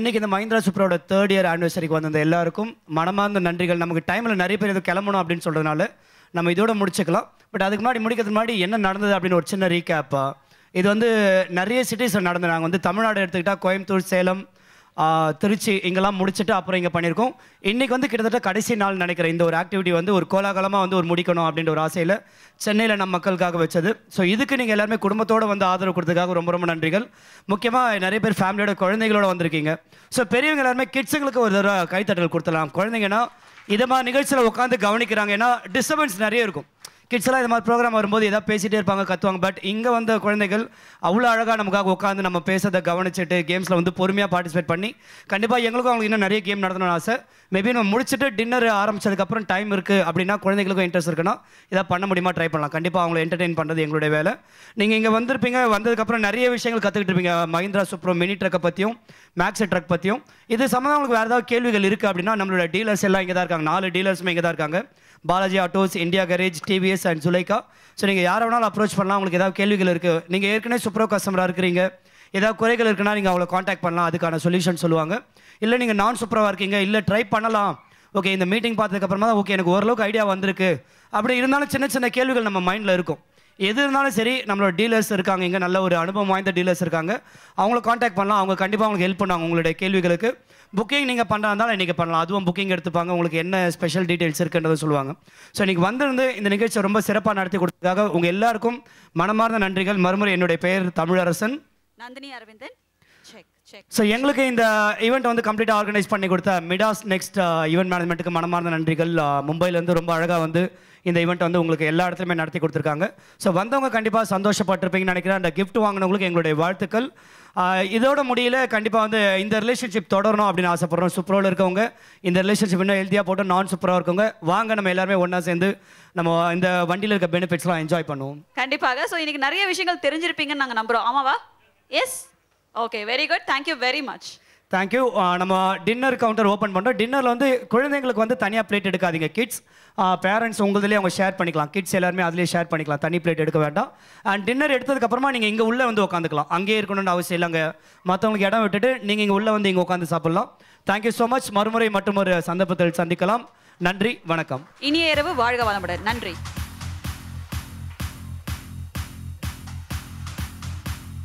இன்றைக்கி இந்த மஹிந்திரா சூப்பரோட தேர்ட் இயர் ஆனிவர்சரிக்கு வந்த எல்லாருக்கும் மனமார்ந்த நன்றிகள். நமக்கு டைமில் நிறைய பேர் இது கிளம்பணும் அப்படின்னு சொல்கிறதுனால நம்ம இதோட முடிச்சுக்கலாம். பட் அதுக்கு முன்னாடி முடிக்கிறதுக்கு முன்னாடி என்ன நடந்தது அப்படின்னு ஒரு சின்ன ரீகேப்பாக இது வந்து நிறைய சிட்டிஸில் நடந்து நாங்கள் வந்து தமிழ்நாடு எடுத்துக்கிட்டால் கோயம்புத்தூர் சேலம் திருச்சி இங்கெல்லாம் முடிச்சுட்டு அப்புறம் இங்கே பண்ணியிருக்கோம். இன்றைக்கி வந்து கிட்டத்தட்ட கடைசி நாள் நினைக்கிறேன். இந்த ஒரு ஆக்டிவிட்டி வந்து ஒரு கோலாகலமாக வந்து ஒரு முடிக்கணும் அப்படின்ற ஒரு ஆசையில் சென்னையில் நம்ம மக்களுக்காக வச்சது. ஸோ இதுக்கு நீங்கள் எல்லாருமே குடும்பத்தோடு வந்து ஆதரவு கொடுத்ததுக்காக ரொம்ப ரொம்ப நன்றிகள். முக்கியமாக நிறைய பேர் ஃபேமிலியோட குழந்தைகளோட வந்திருக்கீங்க. ஸோ பெரியவங்க எல்லாருமே கிட்ஸுங்களுக்கு ஒரு தடவை கைத்தட்டல் கொடுத்தலாம் குழந்தைங்கன்னா இதை மாதிரி நிகழ்ச்சியில் உட்காந்து கவனிக்கிறாங்க. ஏன்னா டிஸ்டர்பன்ஸ் நிறைய இருக்கும். கிட்ஸ் எல்லாம் இது மாதிரி ப்ரோக்ராம் வரும்போது எதாவது பேசிகிட்டே இருப்பாங்க கத்துவாங்க. பட் இங்கே வந்த குழந்தைகள் அவ்வளோ அழகாக நமக்காக உட்காந்து நம்ம பேசுறதை கவனிச்சுட்டு கேம்ஸில் வந்து பொறுமையாக பார்ட்டிசிபேட் பண்ணி கண்டிப்பாக எங்களுக்கும் அவங்களுக்கு இன்னும் நிறைய கேம் நடத்தணும்னு ஆசை. மேபி நம்ம முடிச்சுட்டு டின்னர் ஆரம்பிச்சதுக்கப்புறம் டைம் இருக்குது அப்படின்னா குழந்தைகளுக்கும் இன்ட்ரெஸ்ட் இருக்குன்னா எதாவது பண்ண முடியுமா? ட்ரை பண்ணலாம். கண்டிப்பாக அவங்களை என்டர்டெயின் பண்ணுறது எங்களுடைய வேலை. நீங்கள் இங்கே வந்திருப்பீங்க வந்ததுக்கப்புறம் நிறைய விஷயங்கள் கற்றுக்கிட்டு இருப்பீங்க. மஹிந்திரா சூப்ரோ மினி ட்ரக்கை பற்றியும் மேக்ஸ் ட்ரக் பற்றியும் இது சம்மந்தம் உங்களுக்கு வேறு ஏதாவது கேள்விகள் இருக்குது அப்படின்னா நம்மளோட டீலர்ஸ் எல்லாம் இங்கே தான் இருக்காங்க. நாலு டீலர்ஸுமே இங்கே தான் இருக்காங்க. Balaji autos India garage TVS and Sulaikha so நீங்கள் யாரை வேணாலும் அப்ரோச் பண்ணலாம். உங்களுக்கு ஏதாவது கேள்விகள் இருக்குது நீங்கள் ஏற்கனவே சூப்பரோ கஸ்டமராக இருக்கிறீங்க. ஏதாவது குறைகள் இருக்குன்னா நீங்கள் அவங்கள காண்டாக்ட் பண்ணலாம். அதுக்கான சொல்யூஷன் சொல்லுவாங்க. இல்லை நீங்கள் நான் சூப்பராக இருக்கீங்க. இல்லை ட்ரை பண்ணலாம். ஓகே இந்த மீட்டிங் பார்த்ததுக்கப்புறமா தான் ஓகே எனக்கு ஓரளவுக்கு ஐடியா வந்திருக்கு. அப்படி இருந்தாலும் சின்ன சின்ன கேள்விகள் நம்ம மைண்டில் இருக்கும். எது இருந்தாலும் சரி நம்மளோட டீலர்ஸ் இருக்காங்க. இங்கே நல்ல ஒரு அனுபவம் வாய்ந்த டீலர்ஸ் இருக்காங்க. அவங்கள காண்டாக்ட் பண்ணலாம். அவங்க கண்டிப்பாக உங்களுக்கு ஹெல்ப் பண்ணுவாங்க உங்களுடைய கேள்விகளுக்கு. புக்கிங் நீங்கள் பண்ணுறா இருந்தாலும் இன்றைக்கி பண்ணலாம். அதுவும் புக்கிங் எடுத்துப்பாங்க. உங்களுக்கு என்ன ஸ்பெஷல் டீட்டெயில்ஸ் இருக்குன்றதை சொல்லுவாங்க. ஸோ இன்றைக்கி வந்திருந்து இந்த நிகழ்ச்சியை ரொம்ப சிறப்பாக நடத்தி கொடுத்ததுக்காக உங்கள் எல்லாருக்கும் மனமார்ந்த நன்றிகள். மறுமுறை என்னுடைய பெயர் தமிழரசன். நந்தினி அரவிந்தன். ஸோ எங்களுக்கு இந்த ஈவெண்ட் வந்து கம்ப்ளீட்டாக ஆர்கனைஸ் பண்ணி கொடுத்த மிடாஸ் நெக்ஸ்ட் ஈவெண்ட் மேனேஜ்மெண்ட்டுக்கு மனமார்ந்த நன்றிகள். மும்பையிலேருந்து ரொம்ப அழகாக வந்து இந்த ஈவெண்ட் வந்து உங்களுக்கு எல்லா இடத்துலையுமே நடத்தி கொடுத்துருக்காங்க. ஸோ வந்தவங்க கண்டிப்பாக சந்தோஷப்பட்டிருப்பீங்கன்னு நினைக்கிறேன். அந்த கிஃப்ட் வாங்கினவங்களுக்கு எங்களுடைய வாழ்த்துக்கள். இதோட முடியல கண்டிப்பாக வந்து இந்த ரிலேஷன்ஷிப் தொடரணும் அப்படின்னு ஆசைப்பட்றோம். சூப்பரோவில் இருக்கவங்க இந்த ரிலேஷன்ஷிப் இன்னும் ஹெல்த்தியாக போட்டு நான் சூப்பராக இருக்கவங்க வாங்க நம்ம எல்லாருமே ஒன்றா சேர்ந்து நம்ம இந்த வண்டியில் இருக்க பெனிஃபிட்ஸ்லாம் என்ஜாய் பண்ணுவோம். கண்டிப்பாக. ஸோ இன்னைக்கு நிறைய விஷயங்கள் தெரிஞ்சிருப்பீங்கன்னு நாங்கள் நம்புகிறோம் ஆமாவா? Yes okay very good thank you very much thank you நம்ம டின்னர் கவுண்டர் ஓப்பன் பண்ணுறோம் டின்னரில் வந்து குழந்தைங்களுக்கு வந்து தனியாக பிளேட் எடுக்காதீங்க கிட்ஸ் பேரண்ட்ஸ் உங்களுதுலேயே அவங்க ஷேர் பண்ணிக்கலாம். கிட்ஸ் எல்லாருமே அதுலேயே ஷேர் பண்ணிக்கலாம். தனி பிளேட் எடுக்க வேண்டாம். அண்ட் டின்னர் எடுத்ததுக்கப்புறமா நீங்கள் இங்கே உள்ளே வந்து உட்காந்துக்கலாம் அங்கேயே இருக்கணும்னு அவசியம் இல்லை அங்கே மற்றவங்களுக்கு இடம் விட்டுட்டு நீங்கள் இங்கே உள்ளே வந்து இங்கே உட்காந்து சாப்பிட்லாம். தேங்க்யூ ஸோ மச் மறுமுறை மற்றும் ஒரு சந்தர்ப்பத்தில் சந்திக்கலாம். நன்றி வணக்கம். இனிய இரவு வாழ்க வளமுடன். நன்றி.